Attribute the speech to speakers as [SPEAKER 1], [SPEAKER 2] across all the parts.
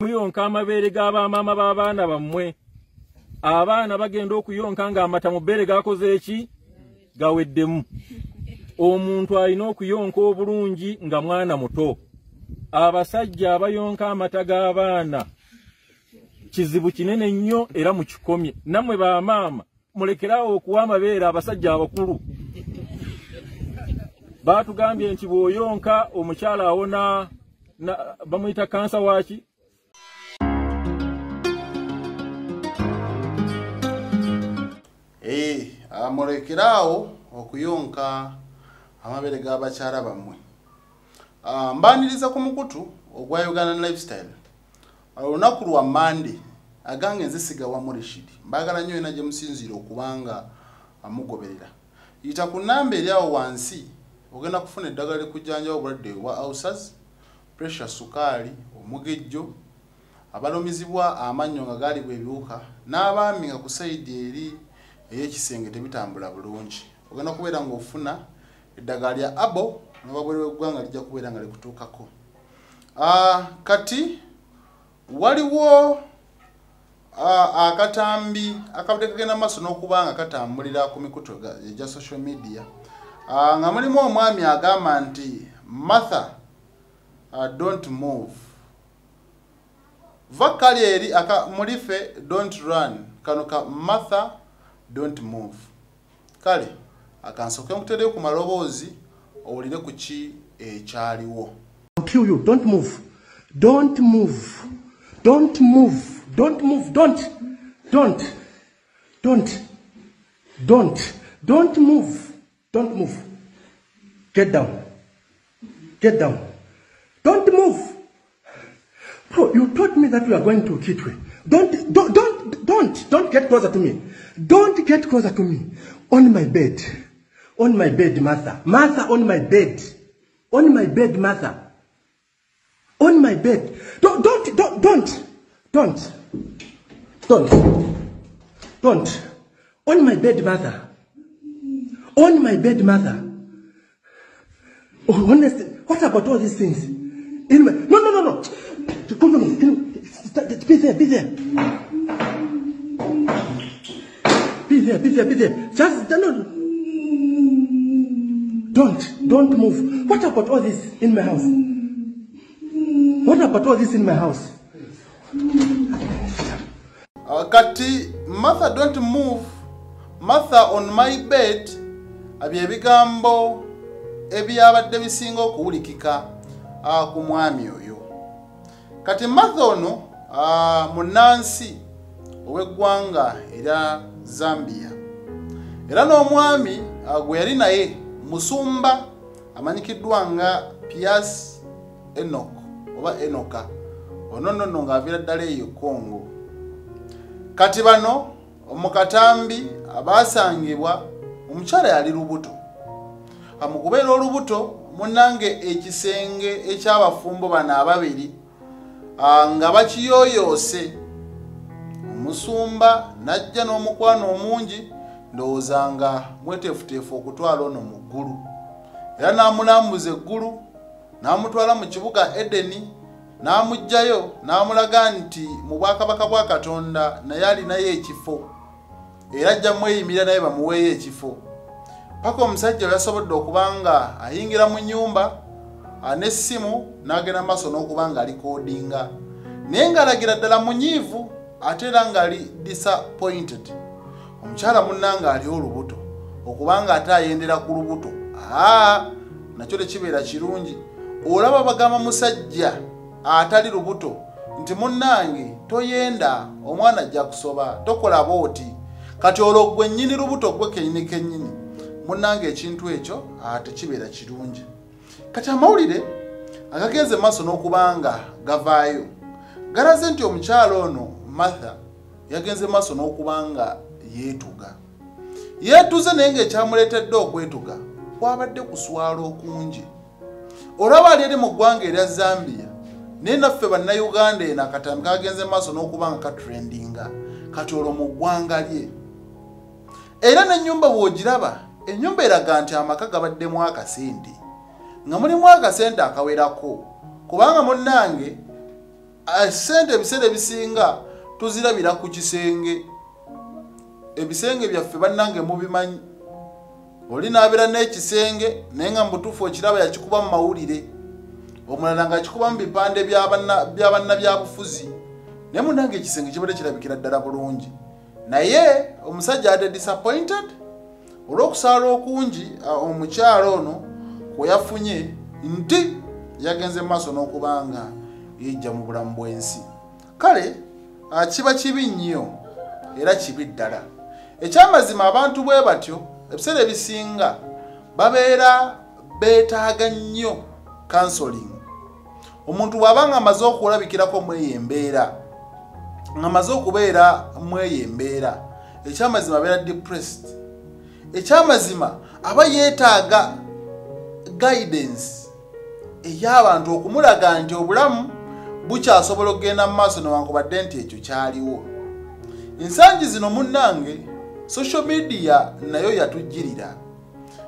[SPEAKER 1] muyonka amabeere g'abamaama b'abaana bammwe. Abaana bagenda okuyonka ng'amata mu bbeere gakoze eki? Gaweddemu. Omuntu alina okuyonka obulungi nga mwana muto. Abasajja abayonka amata g'abaana kizibu kinene nnyo era mukikomye. Nammwe bamaama mulekerawo okuwa amabeere abasajja abakulu. Baatugambye nti bw'oyonka omukyala awona bamuyita kansa waaki
[SPEAKER 2] mulekeraawo okuyonka amabeere g'abakyala bammwe. Mbaniriza ku mukutu ogwa uganda lifestyle. Olunaku lwa mande agange nzisiga wamu rishidi mbagala nnyo ena gye musinziire okubanga amugoberera. Yita ku namba eri awo wansi ogenda kufuna eddagala likujjanjaba obulwadde bwa ausas pressure sukaali omugejjo abalumizibwa amannyo nga gaalibwa ebiwuka n'abaami nga ku saidi eri ey'ekisenge tebitambula bulungi. Ogenda kubeera ng'ofuna eddagala lya abo nobabwere weggwanga lijja kubeera nga likutuukako. Kati waliwo akatambi akabadde kagenda maaso n'okuba nga katambulira ku mikutu egya social media. Nga mulimu omwami agamba nti martha don't move. Vakali eri mulife don't run. Kano ka martha don't move. Kale akansooke nkutereyo ku maloboozi owulire ku ki ekyaliwo
[SPEAKER 3] kill you. Don't move. Don't move. Don't move. Don't move. Don't. Don't. Don't. Don't. Don't move. Don't move. Get down. Get down. Don't move. Bro you told me that we are going to kitwe don't don't don't don't don't get closer to me. Don't get closer to me. On my bed. On my bed martha. Martha on my bed. On my bed martha. On my bed. Don't don't don't don't. Don't. Don't. Don't. On my bed martha. On my bed martha. Oh honestly what about all these things? In my no no no no. Come on be there be there. Be there be there be there. Just don't don't move. What about all this in my house? What about all this in my house?
[SPEAKER 2] Martha don't move martha on my bed byebigambo ebyabadde bisinga okuwulikika uh, ku mwami oyo. Kati martha ono uh, munansi ow'eggwanga erya zambia. Era n'omwami uh, gwe yali naye musumba amanyikiddwa nga pias enok oba enoka. Ono nnono ng'aviira ddala eyo kongo kati bano mu katambi abaasangibwa omukyala yali lubuto. Mu kubeera olubuto munnange ekisenge ekyabafumbo bano ababiri nga bakiyooyoose. Omusumba n'ajja n'omukwano omungi ndowooza nga mweteefuteefu okutwala ono mu ggulu. Era n'amulambuza eggulu n'amutwala mu kibuga edeni n'amugjayo n'amulaga nti mu bwakabaka bwa katonda naye alinayo ekifo. Era ajja mweyimirira naye bamuweeyo ekifo. Paka omusajja we yasobodde okuba nga ayingira mu nyumba n'essimu n'agenda maaso n'okuba nga alikodinga naye ng'alagira ddala munyiivu ate era ng'ali disappointed. Omukyala munnanga aliwo olubuto okubanga ate ayendera ku lubuto aa nakyo tekibeera kirungi. Olaba bagamba musajja atali lubuto nti munnange toyenda omwana ajja kusoba tokola booti kati olwo gwe nnyini lubuto gwe kenyini kennyini. Munnange ekintu ekyo tekibeera kirungi kati amawulire agagenze maaso n'okubanga gavaayo. Galaze nti omukyala ono martha yagenze maaso n'okubanga yeetuga. Yeetuze naye ngaekyamuleetedde okwetuga kwabadde kuswala okungi. Olaba ali eri mu ggwanga erya zambia naye naffe bannayuganda eno akatambi kagenze maaso n'okuba nga katrendinga. Kati olwo mu ggwanga lye. Era n'ennyumba bw'ogiraba ennyumba eraga nti amaka gabaddemu akasente nga mulimu akasente akawerako. Kubanga munnange ah, sente ebiseera ebisinga tuzirabira ku kisenge. Ebisenge byaffe bannange mubimanyi. Oli naabeera n'ekisenge naye nga mubutuufu okiraba yakikuba mu mawulire. Omulala nga akikuba mu bipande bya banna- bya bannabyabufuzi naye munange ekisenge kibadde kirabikira ddala bulungi. Naye omusajja ade disappointed. Olw'okusaala okungi omukyalo ono kwe yafunye nti yagenze maaso n'okuba nga yejja mu bulamu bw'ensi. Kale ah, kiba kibi nnyo era kibi ddala. Ekyamazima abantu bwe batyo ebiseera ebisinga babeera beetaaga nnyo counseling. Omuntu bw'aba nga amaze okulabikirako mweyo embeera ng'amaze okubeera mweyo embeera ekyamazima abeera depressed. Ekyamazima aba yeetaaga guidance ey'abantu okumulaga nti obulamu bukyasobola okugenda mu maaso newankubadde nti ekyo kyaliwo. Ensangi zino munnange social media nayo yatujjirira.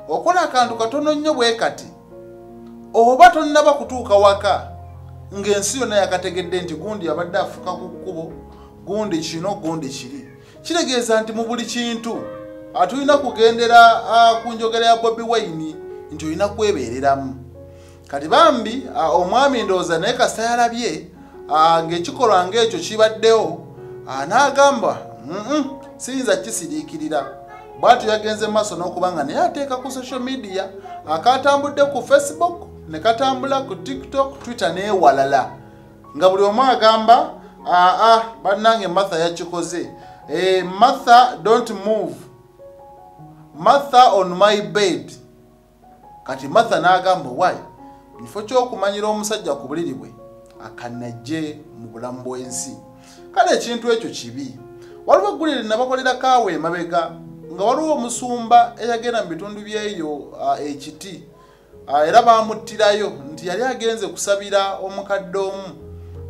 [SPEAKER 2] Okola akantu katono nnyo bwe kati oba tonnaba kutuuka waka ng'ensi yonna yakategedde nti gundi yabadde afuka ku kkubo gundi kino gundi kiri. Kitegeeza nti mu buli kintu atulina kugendera ah, ku njogera ya bobi wine nti olina kwebeereramu. Kati bambi omwami ndowooza naye kasita yalabye ng'ekikolwa ng'ekyo kibaddewo n'agamba "Mm-mm, siyinza kisiriikirira. Bwatyo yagenze mu maaso n'okuba nga naye ateeka ku social media akatambudde ku facebook ne katambula ku tiktok twitter n'ewalala nga buli omu agamba aa bannange martha yakikoze Eh, martha don't move. Martha on my bed kati martha n'agamba why kifo ky'okumanyira omusajja ku buliri bwe akanajje mu bulamu bw'ensi. Kale ekintu ekyo kibi waliwo eggulire nabakolerako awo emabega nga waliwo omusumba eyagenda mu bitundu byeyo ekiti era bamuttirayo nti yali agenze kusabira omukadde omu.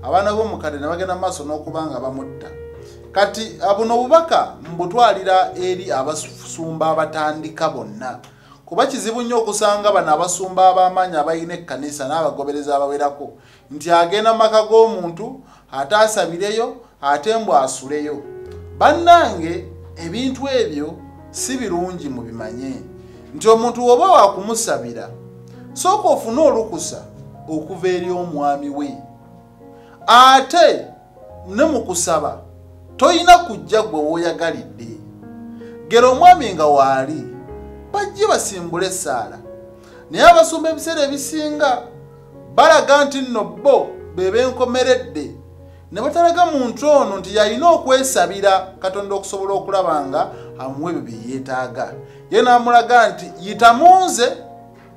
[SPEAKER 2] Abaana b'omukadde ne bagenda mu maaso n'okuba nga bamutta. Kati buno obubaka mbutwalira eri abasumba abatandika bonna kuba kizibu nnyo okusanga bano abasumba ab'amaanyi abalina ekkanisa n'abagobereza abawerako. Nti agenda mu maka g'omuntu ate asabireyo ate mbw asuleyo. Bannange ebintu ebyo si birungi mubimanye nti omuntu woba wakumusabira sooka ofune olukusa okuva eri omwami we. Ate ne mu kusaba toyina kujja gwe wooyagalidde gera omwami nga waali bajje basimbule essaala naye abasumba ebiseera ebisinga balaga nti nno bo be benkomeredde. Ne batalaga muntu ono nti yalina okwesabira katonda okusobola okulaba nga amuwa ebyo bye yeetaaga. Ye n'amulaga nti yita munze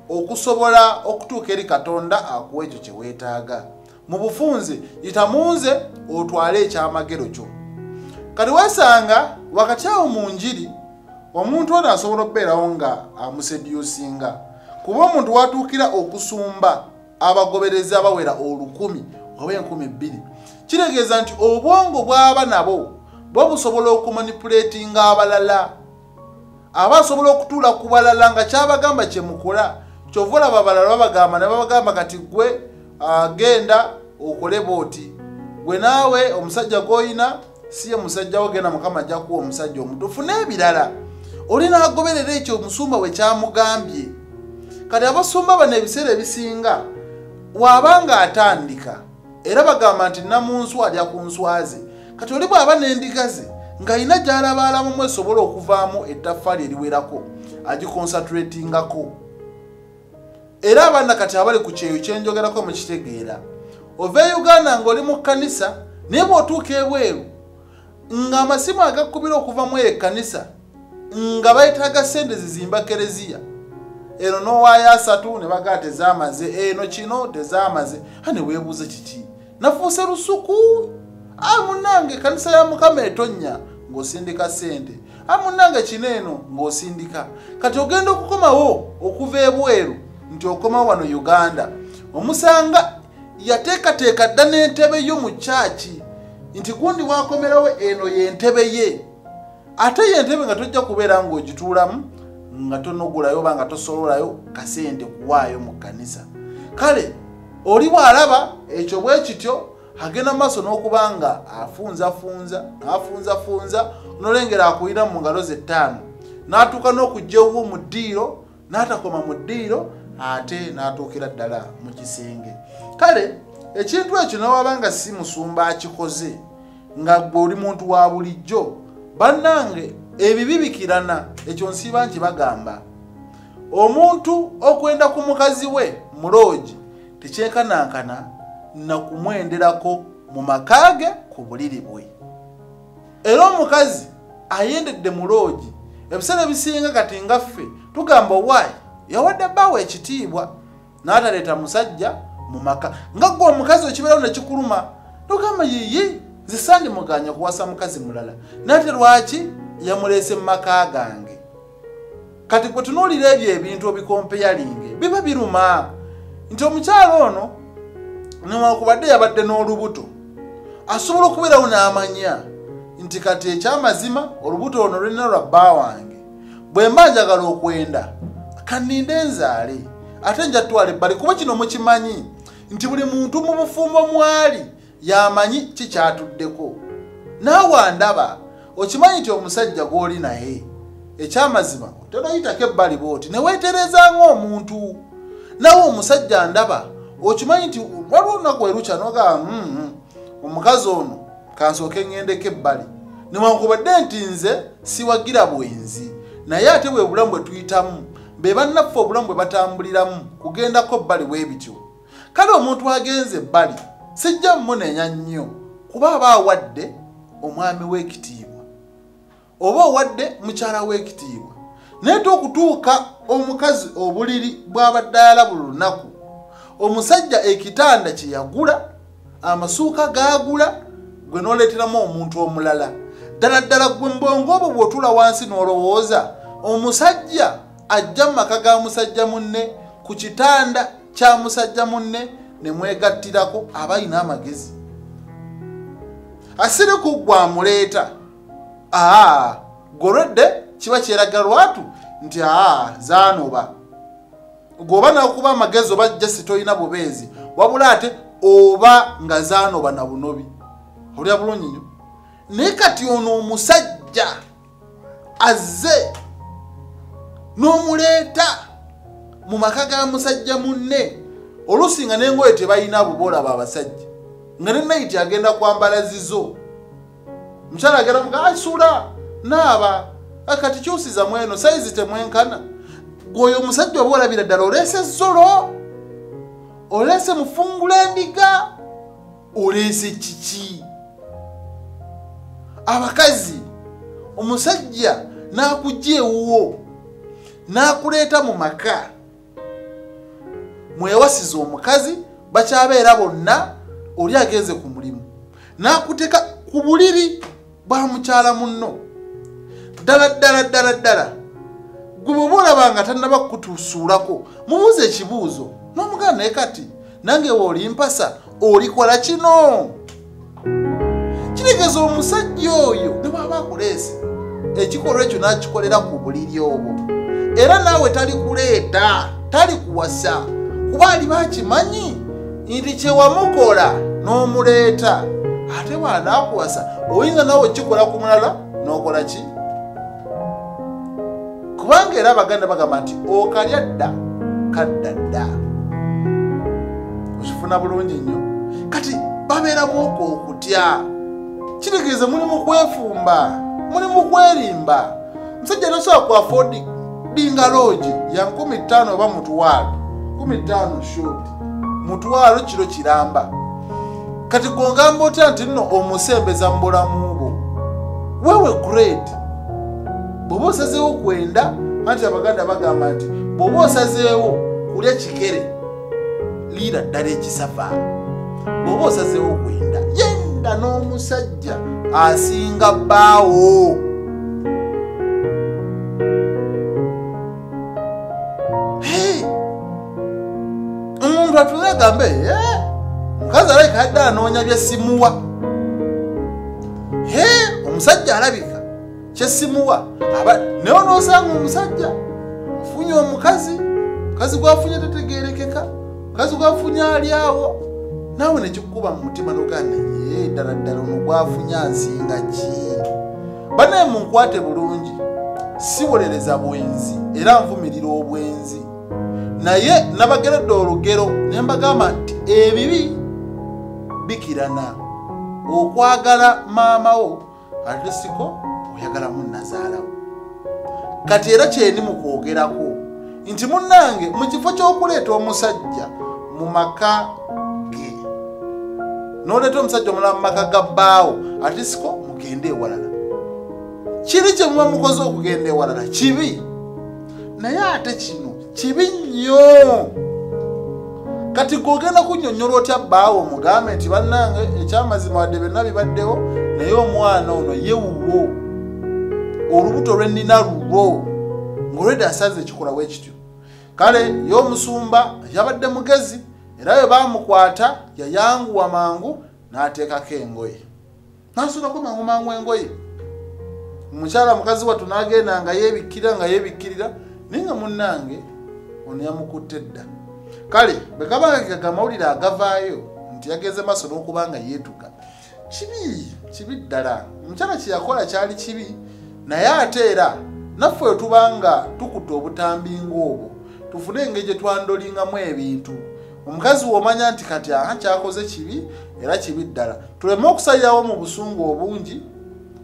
[SPEAKER 2] okusobola okutuuka eri katonda akuwa ekyo kye weetaaga. Mu bufunze yita munze otwale ekyamagero kyo. Kati weesanga wakati awo mu njiri omuntu ono asobola okubeerawo nga amusedyusinga kuba omuntu watuukira okusumba abagoberezi abawera olukumi oba enkumi bbiri kitegeeza nti obwongo bw'aba nabo bwo busobola okumanipuletinga abalala. Aba asobola okutuula ku balala nga kyabagamba kyemukola kyova olaba abalala babagamba ne babagamba kati gwe agenda okole booti gwe naawe omusajja gw'oyina si ye musajja wo genda mukama ajja kuwa omusajja omutuufu n'ebirala oli n'agoberera ekyo omusumba bwe kyamugambye. Kati abasumba bano ebiseera ebisinga waaba nga atandika era bagamba nti namunsu alya ku nswaze kati oli bw'aba n'endiga ze ng'alina gy'alabaalamumu esobola okuvaamu ettaffaali eriwerako agikonsatulatingako era abaana kati abali ku kyeyo kyenjogerako mukitegeera. Ova e uganda ng'oli mu kkanisa naye bw'otuuka ebweru ng'amasimu agakubira okuvamu ekkanisa nga bayetaaga sente zizimba kereziya. Eno n'owaayo asatu ne bagaa tezaamaze eno kino tezaamaze a ne weebuuza kiki? Nafuuse lusuku? A munnange ekkanisa ya mukama etonnya ng'osindika sente a munnange kino eno ng'osindika. Kati ogenda okukomawo okuva ebweru nti okoma wano uganda. Omusanga yateekateeka dda n'entebe yo mu kyaki nti gundi wakomerawo eno y'entebe ye ate y'entebe nga tojja kubeera ng'ogituulamu nga tonogulayo oba nga tosololayo kasente kuwaayo mu kkanisa. Kale oli bw'alaba ekyo bwe kityo agenda maaso n'okuba nga afunzafunza n'afunzafunza nolengera akuyira mu ngalo ze ttaano. N'atuuka n'okujja owwo mu ddiiro n'atakoma mu ddiiro ate n'atuukira ddala mu kisenge. Kale ekintu ekyo nawaba nga si musumba akikoze nga gwe oli muntu wa bulijjo bannange ebibi bikirana ekyo nsiiba nti bagamba. Omuntu okwenda ku mukazi we muloogi tekyenkanankana nakumwenderako mu maka ge ku buliri bwe. Era omukazi ayendedde muloogi ebiseera ebisinga kati nga ffe tugamba owaayi yawadde bbaawo ekitiibwa n'ataleeta musajja mu maka. Nga gwe omukazi okibeerawo nekikuluma tugamba yiyi zisandi muganya kuwasa mukazi mulala. Nate lwaki yamuleese mu maka gange? Kati kwe tunuulira ebyo ebintu obikompeyalinge biba biruma. Nti omukyalo ono newakubadde yabadde n'olubuto asobola okubeerawo n'amanya nti kati ekyamazima olubuto luno lulina lwa bba wange. Bwe mba njagala okwenda kaninde enzaale ate nja twala ebbali kuba kino mukimanyi nti buli muntu mu bufumbo mwali yamanyi kikyatuddeko naawe andaba okimanyi nti omusajja gw'oli naye ekyamazima tonoyitako ebbali bwoti neweetereza ng'omuntu nawe omusajja ndaba okimanyi nti waliwo olunaku erukya nogaa mm, omukazi ono kansooke ŋŋendeko ebbali. Newankubadde nti nze siwagira bwenzi naye ate bwe bulamu bwe tuyitamu be bannaffe obulamu bwe batambuliramu kugendako bbali bwe bityo. Kale omuntu agenze ebbali sijja mmuneenya nnyo kuba aba awadde omwami w'ekitiibwa oba owadde mukyala w'ekitiibwa. Naye te okutuuka omukazi obuliri bw'abadde ayala buli lunaku omusajja ekitanda kye yagula amasuuka gagula gwe n'oleeteramu omuntu omulala. Ddala ddala gwe mbongo obwo bw'otuula wansi n'olowooza omusajja ajja mu maka ga musajja munne ku kitanda kya musajja munne ne mwegattirako aba ayina amagezi. Asiriku gwe amuleeta aa golwedde kiba kyeraga lwatu nti aa zaanoba. Gweoba nakuba amagezi oba jasi tolina bubeezi wabula ate oba nga zaanoba na bunobi. Olya bulungi nyo naye kati ono omusajja azze n'omuleeta mu maka ga musajja munne oluusi nga n'engoye tebalina bubolaba abasajja nga ne naiti agenda kwambala zizo. Mukyala agenda muga asula naaba kati kyusiza mweno saizi temwenkana. Gweoyo omusajja oba olabira ddala oleese zolo oleese mufungula endiga oleese kiki? Abakazi omusajja n'akujja ewuwo n'akuleeta mu maka mwewasiza omukazi bakyabeera bonna oli agenze ku mulimu. N'akuteeka ku buliri bwa mukyala munno. Ddala ddala ddala ddala. Gwe bweoba olaba nga tannaba kutusuulako mubuuza ekibuuzo. N'omugana naye kati nange weolimpasa olikola kino? Kitegeeza omusajja oyo ne bwaba akuleese ekikolwa ekyo n'akikolera ku buliri obwo. Era naawe tali kuleeta tali kuwasa kuba ali bakimanyi nti kyewamukola n'omuleeta. Ate bwanaakuwasa oyinza naawe kikola ku mulala n'okola ki? Kubanga era abaganda bagamba nti okalya dda kadda dda. Okifuna bulungi nnyo. Kati babeeramu okwo okutya. Kitegeeza mulimu kwefumba mulimu kwerimba. Musajja nosobola kuafodi dinga loogi ya 15 oba mutwalo 15 shoti mutwalo kiro kiramba. Kati gwongamba otya nti nno omusembeza mu bulamu bwo? Wewe grade bw'oba osazeewo kwenda anti abaganda bagamba nti bw'oba osazeewo kulya kikere liira ddala ekisafa bw'oba osazeewo kwenda yenda n'omusajja asinga bbaawo omuntu atuze agambe "Eh, mukazi alabika yadde anoonya byesimuwa omusajja alabika kyesimuwa naye onoosanga omusajja afunye omukazi mukazi gwafunye tategerekeka mukazi gwafunye ali awo. Naawe nekikukuba mu mutima nogane ye ddala ddala ono gwafunya nsinga ki? Banaye munkwate bulungi siwolereza bwenzi era nvumirira obwenzi naye nabageredde olugero ne mbagamba nti ebibi bikirana. Okwagala maamawo ate siko oyagala munnazaalawo kati era kyeni mukwogerako nti munnange mu kifo ky'okuleeta omusajja mu maka ge. N'oleeta omusajja omulala mu maka ga bbaawo ate siko mugende ewalala. Kiri kye muba mukoze okugenda ewalala? Kibi. Naye ate kino kibi nnyo kati gweogenda kunnyonnyola otya bbaawo mugambe nti bannange ekyamazima wadde byonna bibaddewo naye omwana ono yewuwo olubuto lwennina lulwo ngaolwedde asaze ekikolawo ekityo kale y'omusumba yabadde mugezi era bwe baamukwata yayanguwa mangu n'ateekako engoye. Nasulako mangu mangu engoye. Omukyala mukazi wattu n'agenda nga yeebikkirira nga yeebikkirira naye nga munnange ono yamukutte dda. Kale bwe kabanga amawulire agavaayo nti yagenze maaso n'okuba nga yeetuga kibi kibi ddala. Omukyala kye yakola kyali kibi naye ate era naffe we tuba nga tukutte obutambi ng'obwo tufune engeri gye twandolingamu ebintu. Omukazi womanya nti kati aha kyakoze kibi era kibi ddala. Tuleme okusalirawo mu busungu obungi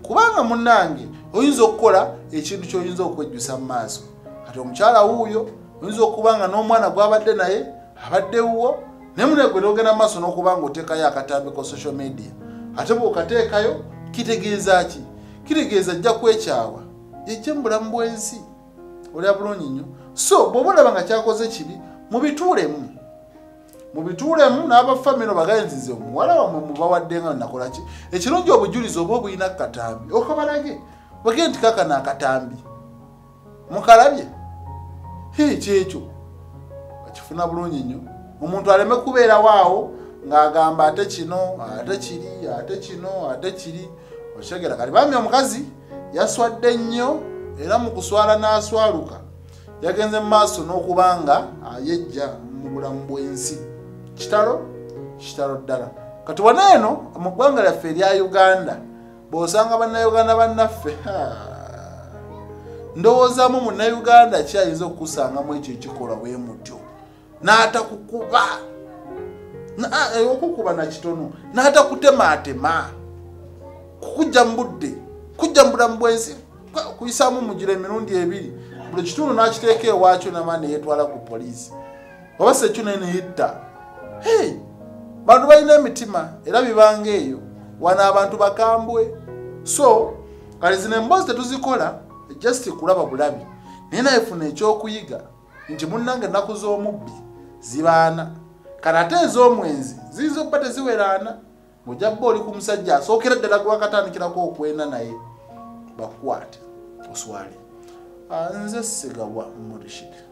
[SPEAKER 2] kubanga munnange oyinza okukola ekintu kyoyinza okwejjusa mu maaso. Kati omukyala wuuyo oyinza okuba nga n'omwana gwabadde naye abadde wuwo naye munegwe nogenda maaso n'okuba nga oteekayo akatambi ko social media. Ate bw'okateekayo kitegeeza ki? Kitegeeza ajja kwekyawa. Yejje mu bulamu bw'ensi olya bulungi nnyo. So bw'oba olaba nga kyakoze kibi mubituulemu. Mubituulemu n'abafamiro bagenzize muwala wamwe mubawadde nga nakolaki ekirungi obujulizi oba obulina kukatambi okabalage bagende nti kakana akatambi mukalabye kyekyo akifuna bulungi nnyo. Omuntu aleme kubeerawo awo ng'agamba ate kino ate kiri ate kino ate kiri. Okitegera kati bambi omukazi yaswadde nnyo era mu kuswala n'aswaluka. Yagenze mu maaso n'okuba nga ayejja mu bulamu bw'ensi. Kitalo? Kitalo ddala. Kati wana eno mu ggwanga lyaffe erya uganda bw'osanga bannayuganda bannaffe ndowoozaamu munnayuganda ki ayinza okukusangamu ekyo ekikola bwe mutyo? N'atakukuba. Okukuba nakitono n'atakutemaatema. Kukujja mu budde kujja mu bulamu bwensi. Kuyisaamu mujira emirundi ebiri. Buli kitundu n'akiteeka ewaakyo nama neyetwala ku poliisi. Oba sekyo naye neyitta hey, bantu balina emitima era bibanga eyo. Wana abantu bakambwe. So kale zino emboozi tetuzikola just kulaba bulabi. Naye naye funa ekyokuyiga nti munnange ennaku z'omubbi zibaana. Kale ate ez'omwenzi ziyinza okuba teziweraana ng'ojja bba oli ku musajja asookera ddala gwakatandikirako okwenda naye bakukwate oswale. Nze sigabwa murishidi